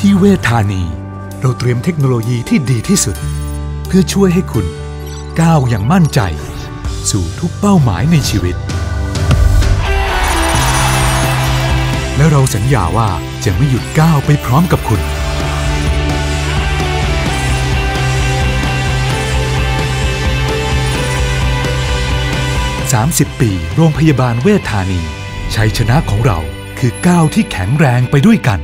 ที่เวทธานี เราเตรียมเทคโนโลยีที่ดีที่สุด เพื่อช่วยให้คุณก้าวอย่างมั่นใจ สู่ทุกเป้าหมายในชีวิต และเราสัญญาว่าจะไม่หยุดก้าวไปพร้อมกับคุณ 30 ปีโรงพยาบาลเวทธานี ชัยชนะของเราคือก้าวที่แข็งแรงไปด้วยกัน